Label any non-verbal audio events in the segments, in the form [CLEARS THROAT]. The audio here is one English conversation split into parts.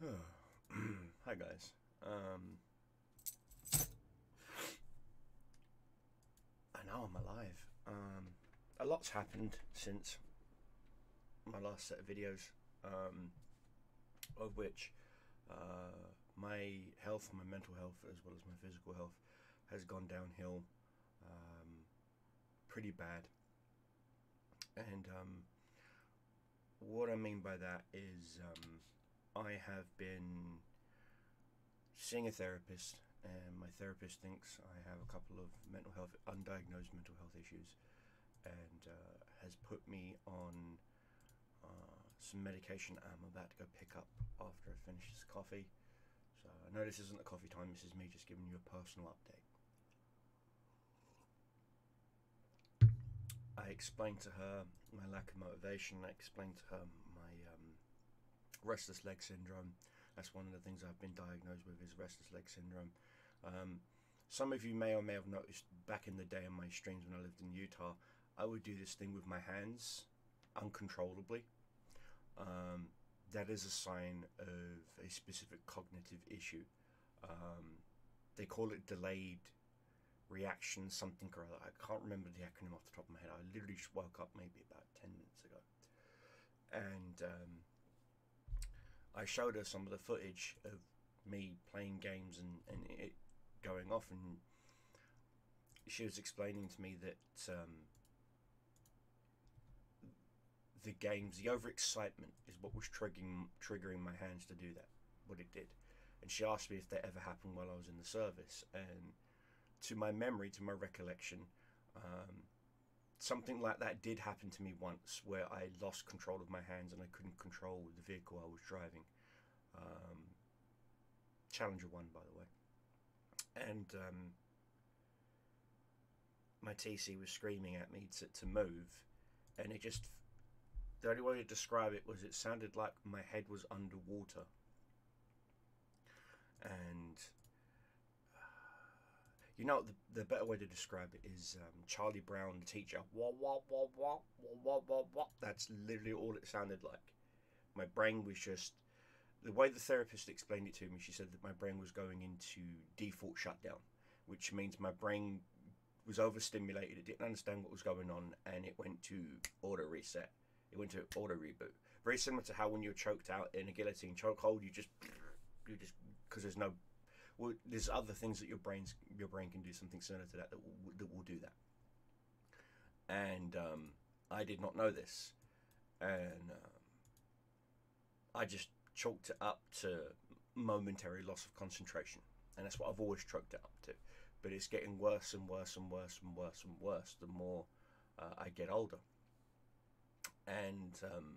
[CLEARS THROAT] Hi guys. Um, I know I'm alive. Um, a lot's happened since my last set of videos, um, of which uh, my health, my mental health, as well as my physical health, has gone downhill um, pretty bad. And um, what I mean by that is um, I have been seeing a therapist, and my therapist thinks I have a couple of mental health, undiagnosed mental health issues, and uh, has put me on uh, some medication I'm about to go pick up after I finish this coffee. So I know this isn't the coffee time, this is me just giving you a personal update. I explained to her my lack of motivation. I explained to her restless leg syndrome. That's one of the things I've been diagnosed with is restless leg syndrome. Um, some of you may or may have noticed back in the day on my streams when I lived in Utah, I would do this thing with my hands uncontrollably. Um, that is a sign of a specific cognitive issue. Um, they call it delayed reaction something or other. I can't remember the acronym off the top of my head. I literally just woke up maybe about 10 minutes ago. And um, I showed her some of the footage of me playing games and, and it going off. And she was explaining to me that um, the games, the overexcitement is what was triggering, triggering my hands to do that, what it did. And she asked me if that ever happened while I was in the service. And to my memory, to my recollection, um, something like that did happen to me once, where I lost control of my hands and I couldn't control the vehicle I was driving. Um, Challenger one, by the way, and um, my TC was screaming at me to, to move, and it just the only way to describe it was it sounded like my head was underwater, and you know, the, the better way to describe it is um, Charlie Brown, the teacher. Wah, wah, wah, wah, wah, wah, wah. That's literally all it sounded like. My brain was just. The way the therapist explained it to me, she said that my brain was going into default shutdown, which means my brain was overstimulated. It didn't understand what was going on, and it went to auto reset. It went to auto reboot. Very similar to how when you're choked out in a guillotine chokehold, you just, you just because there's no well, there's other things that your brains your brain can do something similar to that that will, that will do that. And um, I did not know this, and um, I just chalked it up to momentary loss of concentration, and that's what I've always chalked it up to. But it's getting worse and worse and worse and worse and worse the more uh, I get older. And um,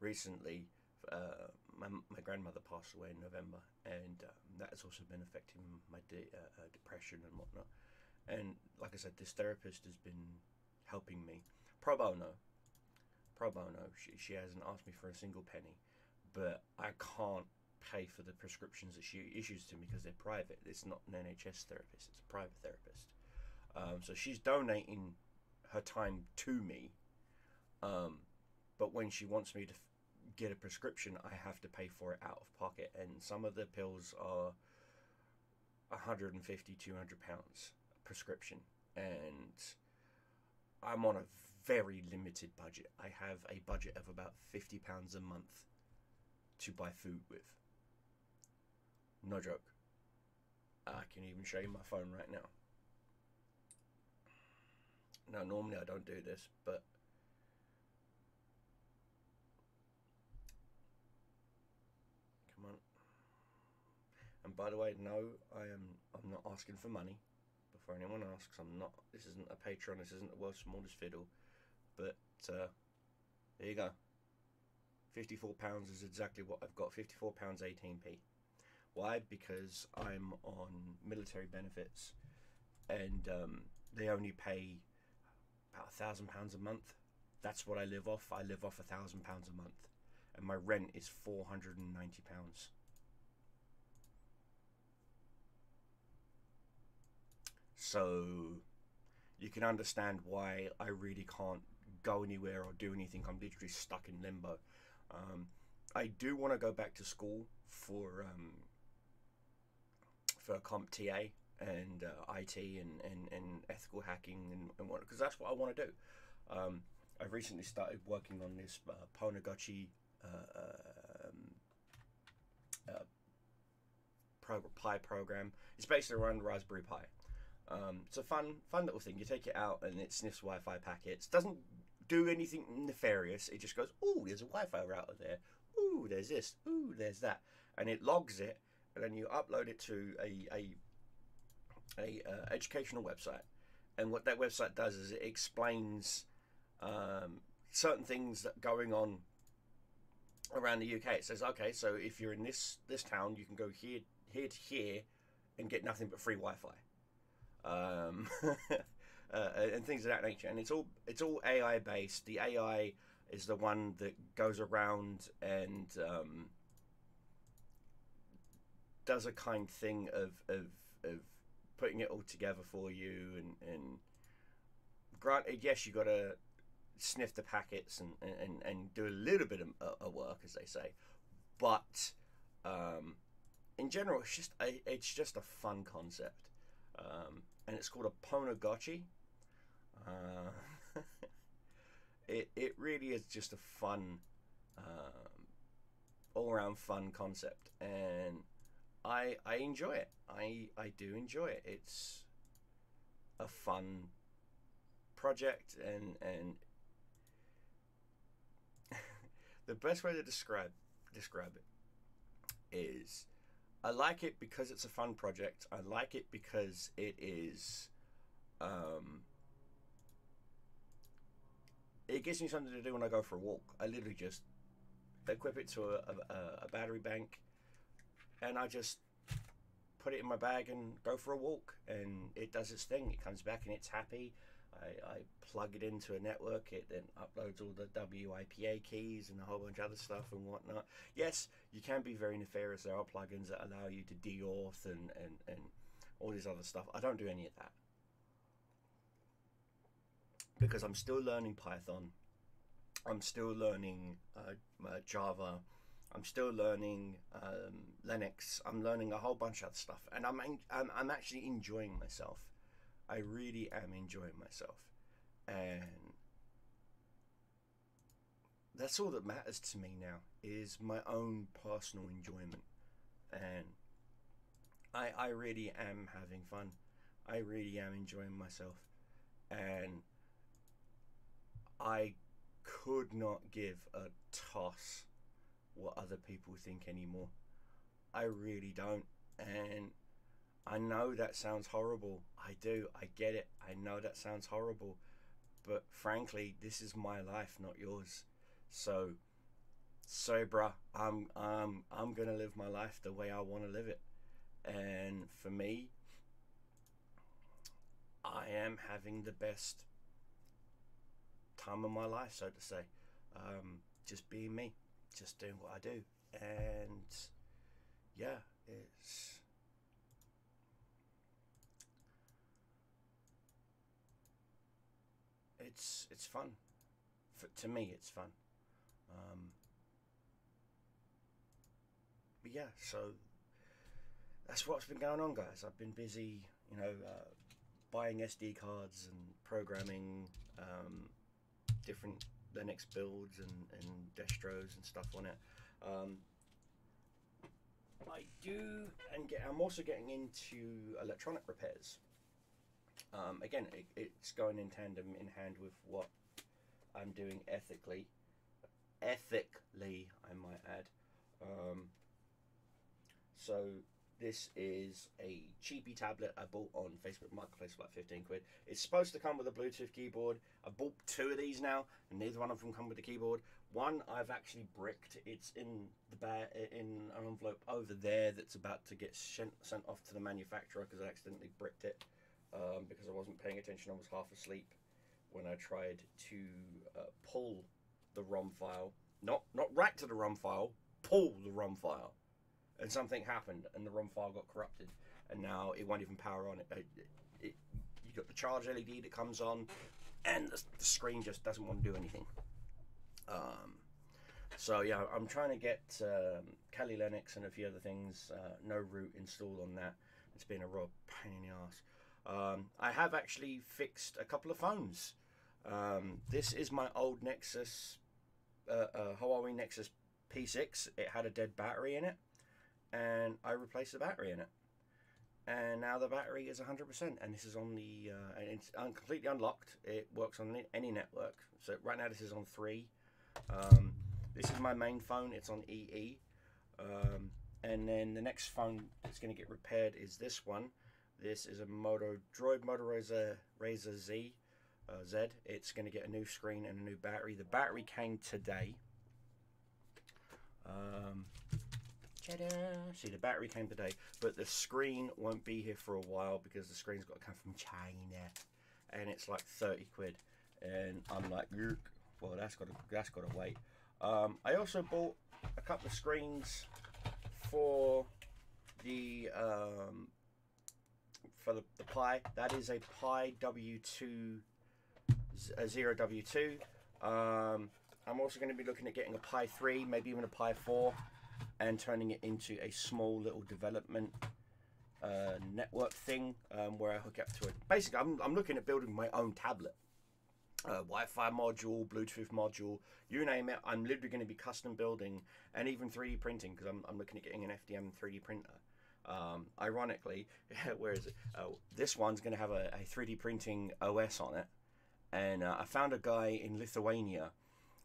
recently, uh, my, my grandmother passed away in November, and um, that has also been affecting my de- uh, uh, depression and whatnot. And like I said, this therapist has been helping me pro bono. Pro bono. She, she hasn't asked me for a single penny, but I can't pay for the prescriptions that she issues to me because they're private. It's not an NHS therapist; it's a private therapist. Um, so she's donating her time to me. Um, but when she wants me to get a prescription, I have to pay for it out of pocket, and some of the pills are 150, 200 pounds prescription, and I'm on a very limited budget. I have a budget of about 50 pounds a month to buy food with. No joke. I can even show you my phone right now. Now, normally I don't do this, but Come on. And by the way, no, I am. I'm not asking for money. Before anyone asks, I'm not. This isn't a Patreon. This isn't the world's smallest fiddle. But uh, there you go. Fifty-four pounds is exactly what I've got. Fifty-four pounds eighteen p. Why? Because I'm on military benefits, and um, they only pay about a thousand pounds a month. That's what I live off. I live off a thousand pounds a month and my rent is four hundred and ninety pounds. So you can understand why I really can't go anywhere or do anything. I'm literally stuck in limbo. Um, I do want to go back to school for um, for CompTIA and uh, IT and, and, and ethical hacking and, and what because that's what I want to do. Um, I've recently started working on this uh, uh, um, uh, pro- Pi program. It's basically around Raspberry Pi. Um, it's a fun, fun little thing. You take it out and it sniffs Wi-Fi packets. Doesn't do anything nefarious. It just goes, "Oh, there's a Wi-Fi router there. Ooh, there's this. Ooh, there's that," and it logs it, and then you upload it to a a, a uh, educational website. And what that website does is it explains um, certain things that going on around the UK. It says, okay, so if you're in this this town, you can go here here to here and get nothing but free Wi-Fi. Um, [LAUGHS] uh, and things of that nature. And it's all it's all AI based. The AI is the one that goes around and um, does a kind thing of, of of putting it all together for you. And, and granted, yes, you got to sniff the packets and, and, and do a little bit of, of work, as they say, but um, in general, it's just a, it's just a fun concept. Um, and it's called a Pwnagotchi. Uh, [LAUGHS] it it really is just a fun, um, all around fun concept, and I I enjoy it. I I do enjoy it. It's a fun project, and and [LAUGHS] the best way to describe describe it is I like it because it's a fun project. I like it because it is. Um, it gives me something to do when I go for a walk. I literally just equip it to a, a, a battery bank, and I just put it in my bag and go for a walk, and it does its thing. It comes back and it's happy. I, I plug it into a network, it then uploads all the WIPA keys and a whole bunch of other stuff and whatnot. Yes, you can be very nefarious. There are plugins that allow you to deauth and, and, and all this other stuff. I don't do any of that. Because I'm still learning Python. I'm still learning uh, uh, Java. I'm still learning um, Linux. I'm learning a whole bunch of other stuff. And I'm, I'm, I'm actually enjoying myself. I really am enjoying myself. And that's all that matters to me now is my own personal enjoyment. And I I really am having fun. I really am enjoying myself. And I could not give a toss what other people think anymore. I really don't. And I know that sounds horrible. I do. I get it. I know that sounds horrible. But frankly, this is my life, not yours. So, so bruh, I'm I'm I'm gonna live my life the way I want to live it. And for me, I am having the best time of my life, so to say. Um, just being me, just doing what I do, and yeah, it's it's it's fun. For, to me, it's fun. Um, but yeah, so that's what's been going on, guys. I've been busy, you know, uh, buying SD cards and programming um, different Linux builds and, and distros and stuff on it. Um, I do, and get, I'm also getting into electronic repairs. Um, again, it, it's going in tandem, in hand with what I'm doing ethically. Ethically, I might add. Um, so this is a cheapy tablet I bought on Facebook Marketplace for like 15 quid. It's supposed to come with a Bluetooth keyboard. I bought two of these now, and neither one of them come with a keyboard. One I've actually bricked. It's in the in an envelope over there that's about to get sent off to the manufacturer because I accidentally bricked it um, because I wasn't paying attention. I was half asleep when I tried to uh, pull the ROM file. Not not write to the ROM file, pull the ROM file, and something happened, and the ROM file got corrupted, and now it won't even power on. It, it, it you got the charge LED that comes on, and the, the, screen just doesn't want to do anything. Um, So yeah, I'm trying to get um, Kali Linux and a few other things. Uh, no root installed on that. It's been a real pain in the ass. Um, I have actually fixed a couple of phones. Um, this is my old Nexus, uh, uh, Huawei Nexus P6. It had a dead battery in it, and I replaced the battery in it. And now the battery is 100%, and this is on the, uh, and it's un- completely unlocked. It works on any network. So right now this is on three. Um, this is my main phone. It's on EE. Um, and then the next phone that's going to get repaired is this one. This is a Moto Droid Moto Razr, Razr Z. Uh, Z. It's going to get a new screen and a new battery. The battery came today. Um, See, the battery came today, but the screen won't be here for a while because the screen's got to come from China, and it's like thirty quid. And I'm like, well, that's got to that's got to wait. Um, I also bought a couple of screens for the um, for the, the Pi. That is a Pi W2 a zero W2. Um, I'm also going to be looking at getting a Pi 3, maybe even a Pi 4, and turning it into a small little development uh, network thing um, where I hook up to it. Basically, I'm, I'm looking at building my own tablet. Uh, Wi-Fi module, Bluetooth module, you name it. I'm literally going to be custom building and even 3D printing because I'm, I'm looking at getting an FDM 3D printer. Um, ironically, [LAUGHS] where is it? Oh, this one's going to have a, a, 3D printing OS on it. And uh, I found a guy in Lithuania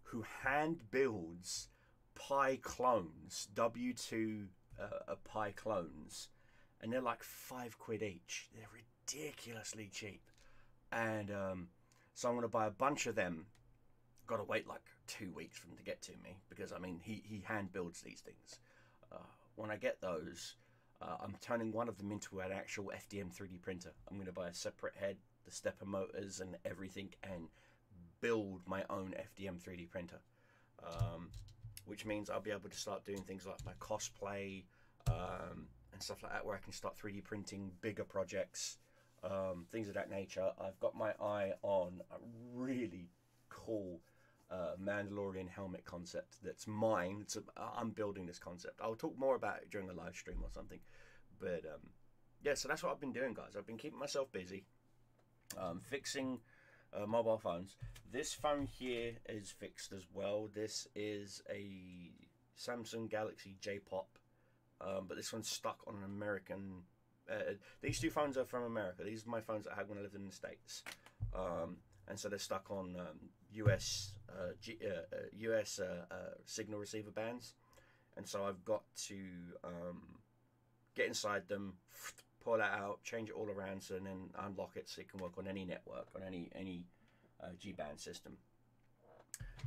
who hand builds Pi clones, W2 uh, Pi clones, and they're like five quid each. They're ridiculously cheap. And um, so I'm going to buy a bunch of them. Got to wait like two weeks for them to get to me because I mean, he, he hand builds these things. Uh, when I get those, uh, I'm turning one of them into an actual FDM 3D printer. I'm going to buy a separate head, the stepper motors, and everything, and build my own FDM 3D printer. Um, which means I'll be able to start doing things like my cosplay um, and stuff like that, where I can start 3D printing bigger projects, um, things of that nature. I've got my eye on a really cool uh, Mandalorian helmet concept that's mine. It's a, I'm building this concept. I'll talk more about it during a live stream or something. But um, yeah, so that's what I've been doing, guys. I've been keeping myself busy, um, fixing uh, mobile phones. This phone here is fixed as well. This is a Samsung Galaxy J Pop, um, but this one's stuck on an American. Uh, these two phones are from America. These are my phones that I had when I lived in the States. Um, and so they're stuck on um, US uh, G, uh, US uh, uh, signal receiver bands, and so I've got to um, get inside them, [SNIFFS] pull that out, change it all around, so and then unlock it so it can work on any network on any any uh, G band system.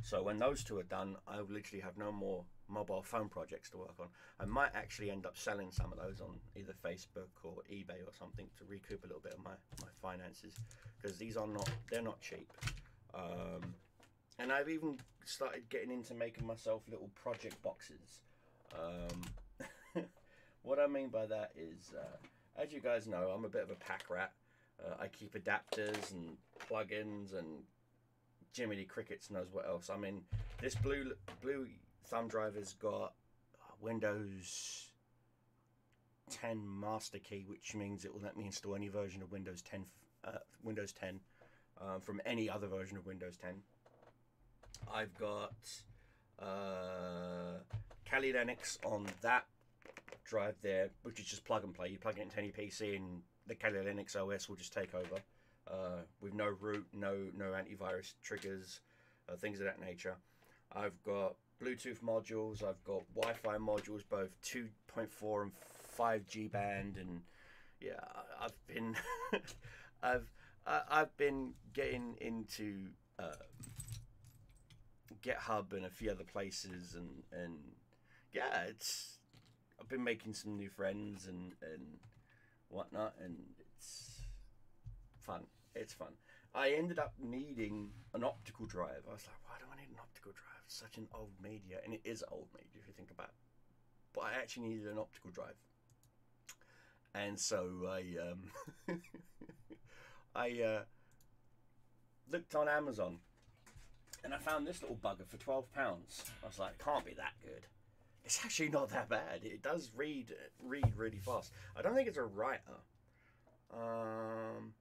So when those two are done, I literally have no more mobile phone projects to work on. I might actually end up selling some of those on either Facebook or eBay or something to recoup a little bit of my, my finances because these are not they're not cheap. Um, and I've even started getting into making myself little project boxes. Um, [LAUGHS] what I mean by that is, uh, as you guys know, I'm a bit of a pack rat. Uh, I keep adapters and plugins and Jiminy Crickets knows what else. I mean, this blue blue thumb drive has got Windows 10 master key, which means it will let me install any version of Windows 10, uh, Windows 10 uh, from any other version of Windows 10. I've got uh, Kali Linux on that drive there, which is just plug and play. You plug it into any PC, and the Kali Linux OS will just take over uh, with no root, no no antivirus triggers, uh, things of that nature. I've got Bluetooth modules. I've got Wi-Fi modules, both 2.4 and 5G band, and yeah, I've been [LAUGHS] I've I've been getting into uh, GitHub and a few other places, and and yeah, it's I've been making some new friends and and whatnot, and it's fun. It's fun. I ended up needing an optical drive. I was like, why do I need an optical drive? It's such an old media, and it is old media if you think about. it. But I actually needed an optical drive, and so I um, [LAUGHS] I uh, looked on Amazon and I found this little bugger for twelve pounds. I was like, can't be that good. It's actually not that bad. It does read read really fast. I don't think it's a writer. Um,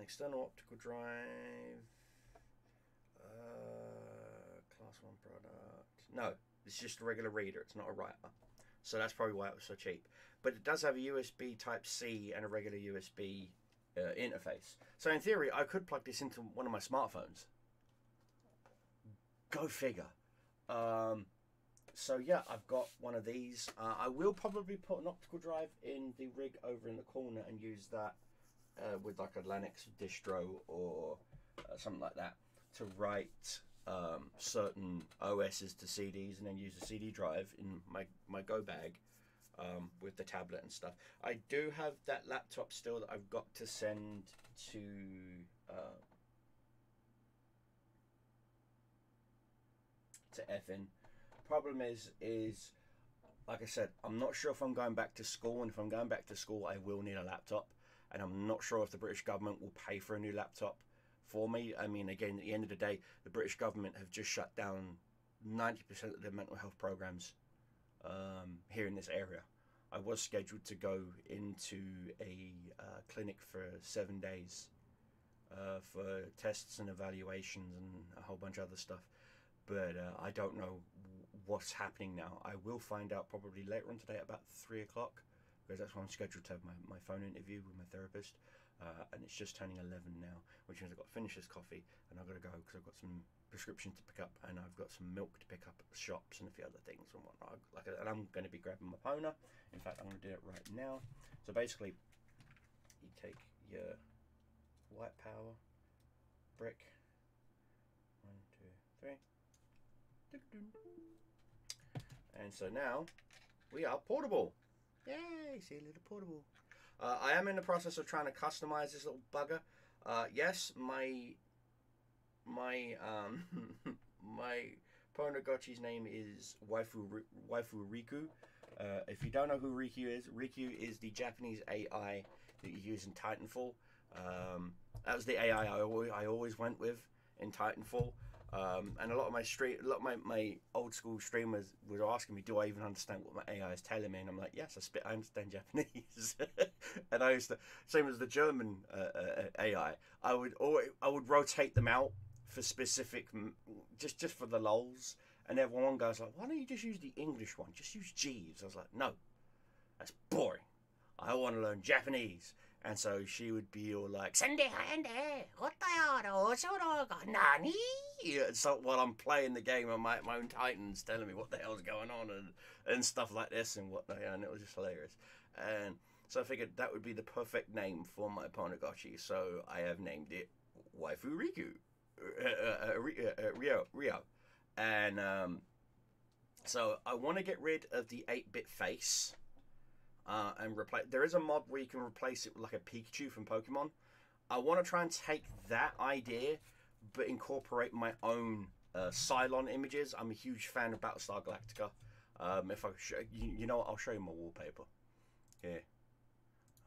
external optical drive. Uh, class one product. No, it's just a regular reader. It's not a writer. So that's probably why it was so cheap. But it does have a USB Type C and a regular USB uh, interface. So in theory, I could plug this into one of my smartphones. Go figure. Um, so yeah, I've got one of these. Uh, I will probably put an optical drive in the rig over in the corner and use that uh, with like a Linux distro or uh, something like that to write um, certain OSs to CDs and then use a CD drive in my, my Go bag um, with the tablet and stuff. I do have that laptop still that I've got to send to. Uh, to Effin. Problem is, is like I said, I'm not sure if I'm going back to school, and if I'm going back to school, I will need a laptop, and I'm not sure if the British government will pay for a new laptop for me. I mean, again, at the end of the day, the British government have just shut down 90% of their mental health programs um, here in this area. I was scheduled to go into a uh, clinic for seven days uh, for tests and evaluations and a whole bunch of other stuff, but uh, I don't know what's happening now. I will find out probably later on today about three o'clock because that's when I'm scheduled to have my, my phone interview with my therapist. Uh, and it's just turning 11 now, which means I've got to finish this coffee and I've got to go because I've got some prescriptions to pick up and I've got some milk to pick up at shops and a few other things and whatnot. Like, and I'm going to be grabbing my Pona. In fact, I'm going to do it right now. So basically, you take your white power brick. One, two, three. And so now we are portable. Yay! See a little portable. Uh, I am in the process of trying to customize this little bugger. Uh, yes, my my um [LAUGHS] my Pwnagotchi's name is Waifu Waifu Riku. Uh, if you don't know who Riku is, Riku is the Japanese AI that you use in Titanfall. Um, that was the AI I always, I always went with in Titanfall. Um, and a lot of my stream, a lot of my, my old school streamers were asking me, "Do I even understand what my AI is telling me?" And I'm like, "Yes, I spit. I understand Japanese." [LAUGHS] and I used to, same as the German uh, uh, AI, I would always, I would rotate them out for specific, just just for the lols. And everyone goes like, "Why don't you just use the English one? Just use Jeeves." I was like, "No, that's boring. I want to learn Japanese." And so she would be all like, Sende hande, nani? So while I'm playing the game on my, my own Titans telling me what the hell's going on and, and stuff like this and whatnot, and it was just hilarious. And so I figured that would be the perfect name for my Pwnagotchi, so I have named it Waifu Riku. Uh, uh, uh, Rio, Rio. And um, so I want to get rid of the 8 bit face uh, and replace. There is a mod where you can replace it with like a Pikachu from Pokemon. I want to try and take that idea, but incorporate my own uh, Cylon images. I'm a huge fan of Battlestar Galactica. Um, if I you, you know what, I'll show you my wallpaper. Here,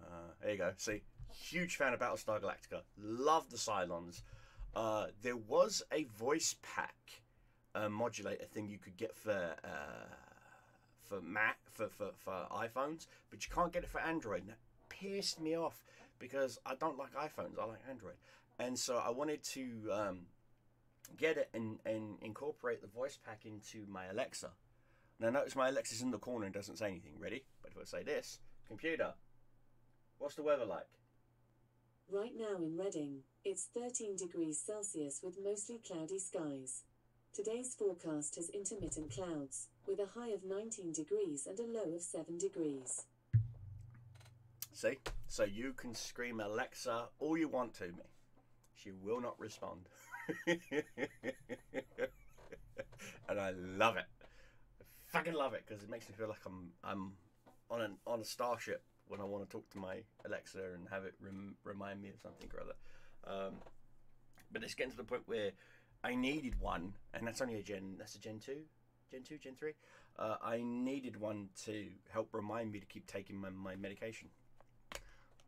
uh, there you go. See, huge fan of Battlestar Galactica. Love the Cylons. Uh, there was a voice pack uh, modulator thing you could get for uh, for Mac for, for, for iPhones, but you can't get it for Android. And that pissed me off because I don't like iPhones. I like Android, and so I wanted to um, get it and, and incorporate the voice pack into my Alexa. Now notice my Alexa's in the corner and doesn't say anything. Ready? But if I say this, computer, what's the weather like? Right now in Reading, it's 13 degrees Celsius with mostly cloudy skies. Today's forecast has intermittent clouds, with a high of 19 degrees and a low of 7 degrees. See? So you can scream Alexa all you want to me. She will not respond. [LAUGHS] and I love it. I fucking love it because it makes me feel like I'm I'm on an on a starship when I want to talk to my Alexa and have it rem- remind me of something or other. Um, but it's getting to the point where I needed one, and that's only a Gen. That's a Gen two, Gen two, Gen three. Uh, I needed one to help remind me to keep taking my, my medication,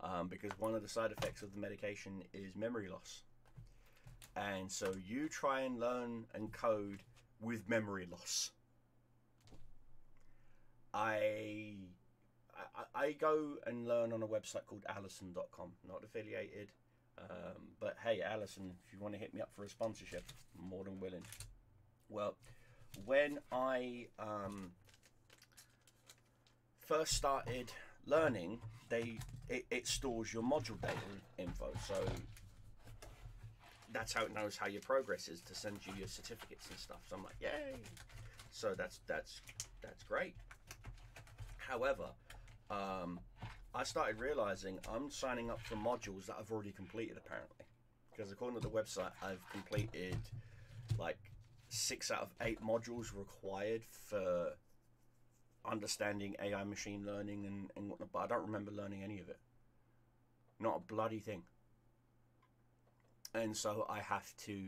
um, because one of the side effects of the medication is memory loss. and so you try and learn and code with memory loss. I I, I go and learn on a website called Alison.com, not affiliated. Um, but hey, Alison, if you want to hit me up for a sponsorship, I'm more than willing. Well, when I um, first started learning, they it, it stores your module data info, so that's how it knows how your progress is to send you your certificates and stuff. So I'm like, yay! So that's that's that's great. However, um, I started realizing I'm signing up for modules that I've already completed apparently, because according to the website, I've completed like six out of eight modules required for understanding AI machine learning and, and whatnot, but I don't remember learning any of it. Not a bloody thing. And so I have to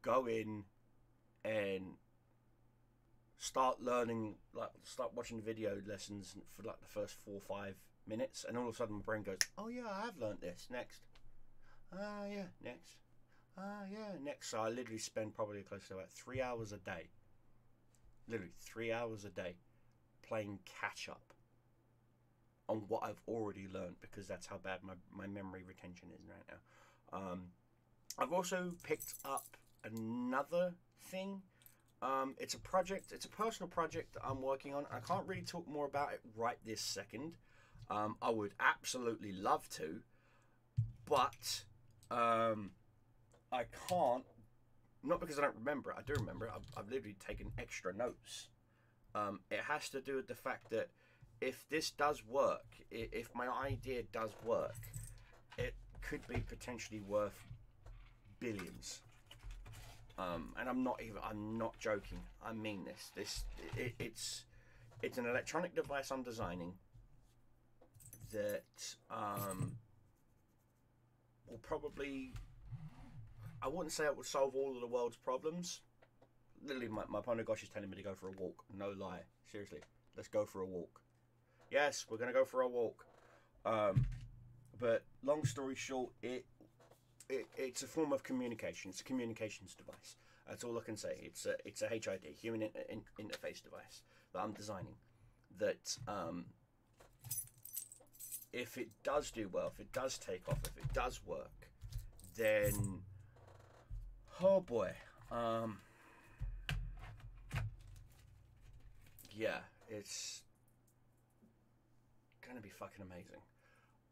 go in and start learning, like start watching video lessons for like the first four or five minutes, and all of a sudden my brain goes, "Oh yeah, I have learned this." Next, ah yeah, next, ah yeah, next. So I literally spend probably close to about three hours a day, literally three hours a day, playing catch up on what I've already learned because that's how bad my, my memory retention is right now. Um, I've also picked up another thing um, it's a project, it's a personal project that I'm working on. I can't really talk more about it right this second. Um, I would absolutely love to, but um, I can't. Not because I don't remember it. I do remember it. I've, I've literally taken extra notes. Um, it has to do with the fact that if this does work, if my idea does work, it could be potentially worth billions. Um, and I'm not even I'm not joking. I mean this. This it, it's it's an electronic device I'm designing that um, will probably I wouldn't say it would solve all of the world's problems. Literally, my, my partner gosh is telling me to go for a walk. No lie, seriously, let's go for a walk. Yes, we're gonna go for a walk. Um, but long story short, it it, it's a form of communication. It's a communications device. That's all I can say. It's a it's a HID, human in, in, interface device that I'm designing. That um, if it does do well, if it does take off, if it does work, then oh boy, um, yeah, it's gonna be fucking amazing.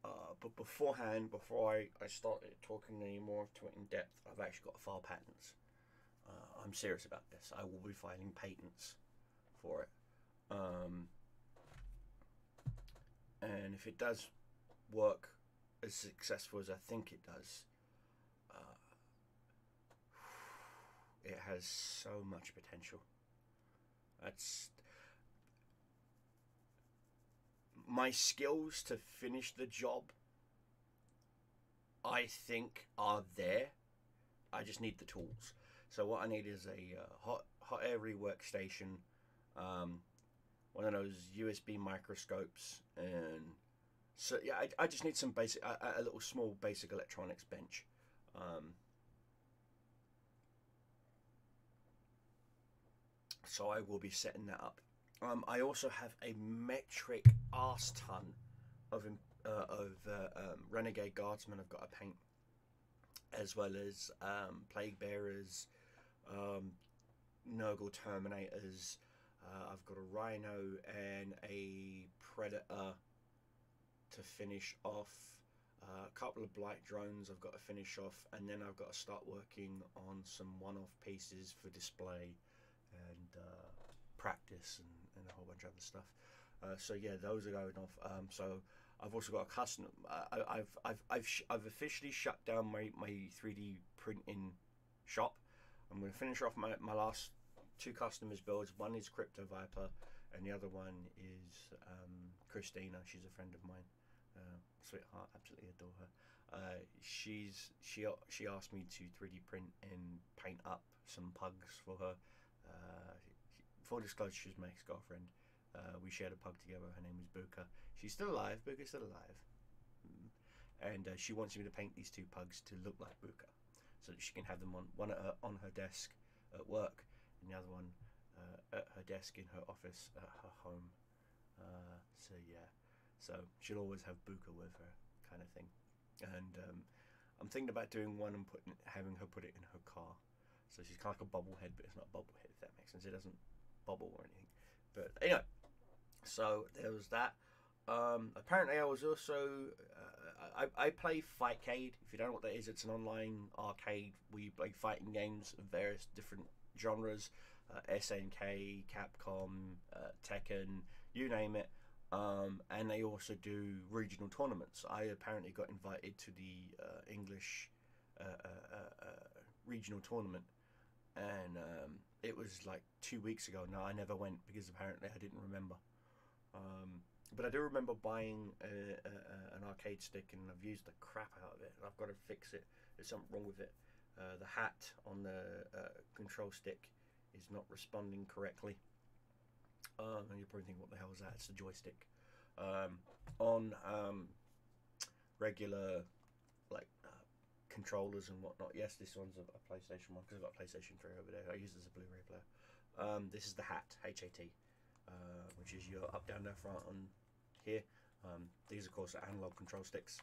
Uh, but beforehand, before I, I started talking any more to it in depth, I've actually got to file patents. Uh, I'm serious about this. I will be filing patents for it. Um, and if it does work as successful as I think it does, uh, [SIGHS] it has so much potential. That's my skills to finish the job, I think, are there. I just need the tools. So what I need is a uh, hot hot air workstation, um, one of those USB microscopes, and so yeah, I, I just need some basic a, a little small basic electronics bench. Um, so I will be setting that up um, I also have a metric arse ton of uh, of uh, um, renegade guardsmen I've got to paint, as well as um, plague bearers, um, Nurgle terminators. Uh, I've got a rhino and a predator to finish off. Uh, a couple of blight drones I've got to finish off, and then I've got to start working on some one-off pieces for display and uh, practice and and a whole bunch of other stuff. Uh, so yeah, those are going off. Um, so I've also got a custom. I, I've I've I've I've officially shut down my my 3D printing shop. I'm going to finish off my, my last two customers builds. One is Crypto Viper, and the other one is um, Christina. She's a friend of mine. Uh, sweetheart, absolutely adore her. Uh, she's she she asked me to 3D print and paint up some pugs for her. Uh, full disclosure, she's my ex-girlfriend. Uh, we shared a pug together. Her name was Buka. She's still alive. Buka's still alive. Mm. And uh, she wants me to paint these two pugs to look like Buka. so that she can have them on one at her, on her desk at work, and the other one uh, at her desk in her office at her home. Uh, so yeah, so she'll always have Buka with her, kind of thing. And um, I'm thinking about doing one and putting having her put it in her car. So she's kind of like a bobblehead, but it's not a bobblehead if that makes sense. It doesn't bobble or anything. But anyway, so there was that. Um, apparently, I was also uh, I, I play Fightcade. If you don't know what that is, it's an online arcade where you play fighting games of various different genres, uh, SNK, Capcom, uh, Tekken, you name it. Um, and they also do regional tournaments. I apparently got invited to the uh, English uh, uh, regional tournament, and um, it was like two weeks ago. No, I never went because apparently I didn't remember. Um, but I do remember buying a, a, an arcade stick, and I've used the crap out of it. And I've got to fix it. There's something wrong with it. Uh, the hat on the uh, control stick is not responding correctly. Um, and you're probably thinking, what the hell is that? It's the joystick. Um, on um, regular, like, controllers and whatnot. Yes, this one's a, a PlayStation one because I've got a PlayStation 3 over there. I use it as a Blu ray player. Um, this is the hat, HAT, uh, which is your up, down, left, right on here. Um, these, of course, are analog control sticks,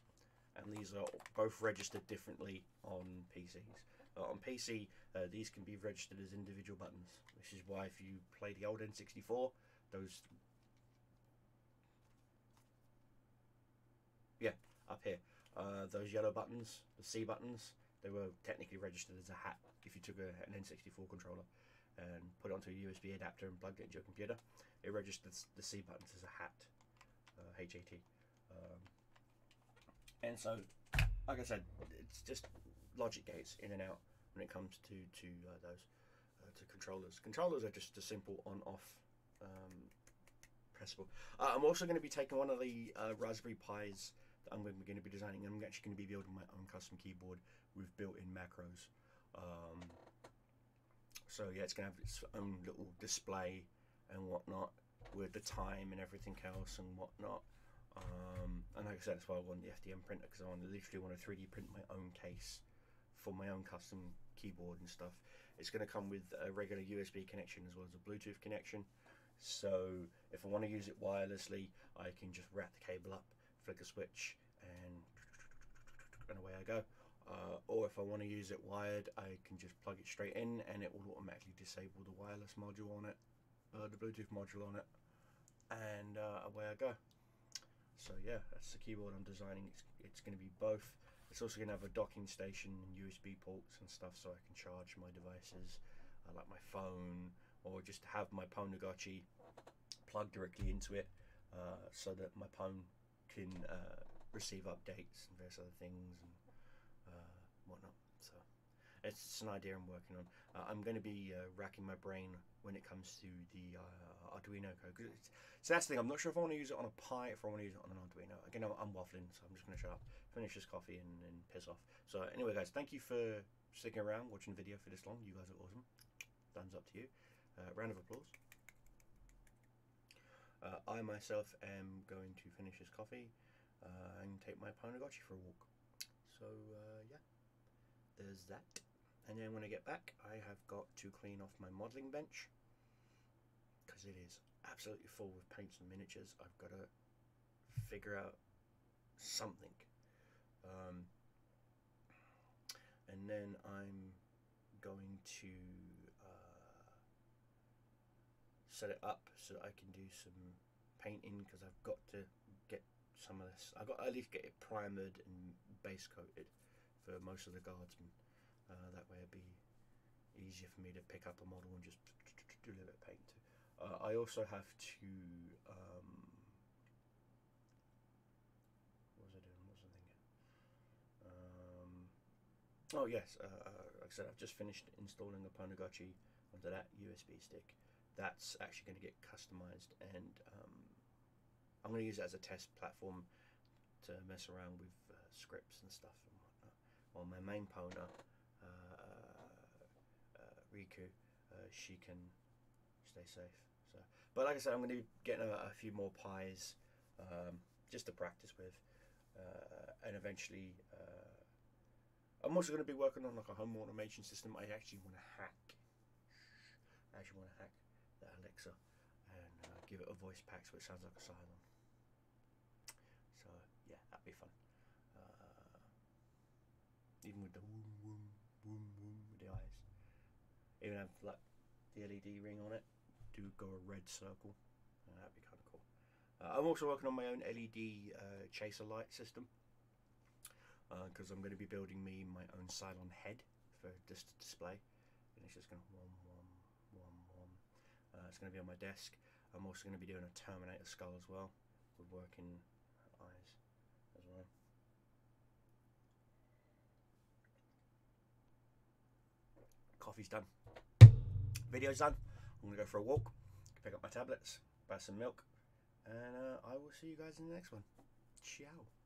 and these are both registered differently on PCs. Uh, on PC, uh, these can be registered as individual buttons, which is why if you play the old N64, those yeah, up here, uh, those yellow buttons, the C buttons, they were technically registered as a hat. If you took a, an N64 controller and put it onto a USB adapter and plugged it into your computer, it registered the C buttons as a hat, uh, HAT. Um, and so, like I said, it's just logic gates in and out when it comes to to uh, those uh, to controllers. Controllers are just a simple on-off um, pressable. Uh, I'm also going to be taking one of the uh, Raspberry Pis I'm going to be designing. I'm actually going to be building my own custom keyboard with built-in macros. Um, so yeah, it's going to have its own little display and whatnot with the time and everything else and whatnot. Um, and like I said, that's why I want the FDM printer because I want literally want to 3D print my own case for my own custom keyboard and stuff. It's going to come with a regular USB connection as well as a Bluetooth connection. So if I want to use it wirelessly, I can just wrap the cable up, flick a switch, and and away I go. Uh, or if I want to use it wired, I can just plug it straight in, and it will automatically disable the wireless module on it, uh, the Bluetooth module on it, and uh, away I go. So yeah, that's the keyboard I'm designing. It's, it's going to be both. It's also going to have a docking station and USB ports and stuff, so I can charge my devices, uh, like my phone, or just have my Pwnagotchi plugged directly into it, uh, so that my phone can uh, receive updates and various other things and uh, whatnot. So it's just an idea I'm working on. Uh, I'm going to be uh, racking my brain when it comes to the uh, Arduino code. so that's the thing. I'm not sure if I want to use it on a Pi, if I want to use it on an Arduino. Again, I'm, I'm waffling, so I'm just going to shut up, finish this coffee, and, and piss off. So anyway, guys, thank you for sticking around, watching the video for this long. You guys are awesome. Thumbs up to you. Uh, round of applause. Uh, I myself am going to finish this coffee uh, and take my Pwnagotchi for a walk. So uh, yeah, there's that. And then when I get back, I have got to clean off my modelling bench because it is absolutely full with paints and miniatures. I've got to figure out something. Um, and then I'm going to set it up so that I can do some painting because I've got to get some of this. I've got to at least get it primered and base coated for most of the guardsmen. Uh, that way it'd be easier for me to pick up a model and just do a little bit of paint. Uh, I also have to. Um, what was I doing? What was I thinking? Um, oh yes, uh, uh, like I said, I've just finished installing a Pwnagotchi onto that USB stick. That's actually going to get customized, and um, I'm going to use it as a test platform to mess around with uh, scripts and stuff and whatnot. On my main Pona, uh, uh, Riku, uh, she can stay safe. So, but like I said, I'm going to be getting a, a few more pies um, just to practice with, uh, and eventually uh, I'm also going to be working on like a home automation system. I actually want to hack. I actually want to hack Alexa and uh, give it a voice pack so it sounds like a Cylon. So yeah, that'd be fun. Uh, even with the woom woom woom woom with the eyes. Even have like the LED ring on it. Do go a red circle. Uh, that'd be kind of cool. Uh, I'm also working on my own LED uh, chaser light system because I'm going to be building me my own Cylon head for just display, and it's just going to wom. It's going to be on my desk. I'm also going to be doing a Terminator skull as well, with working eyes as well. Coffee's done. Video's done. I'm going to go for a walk, pick up my tablets, buy some milk, and uh, I will see you guys in the next one. Ciao.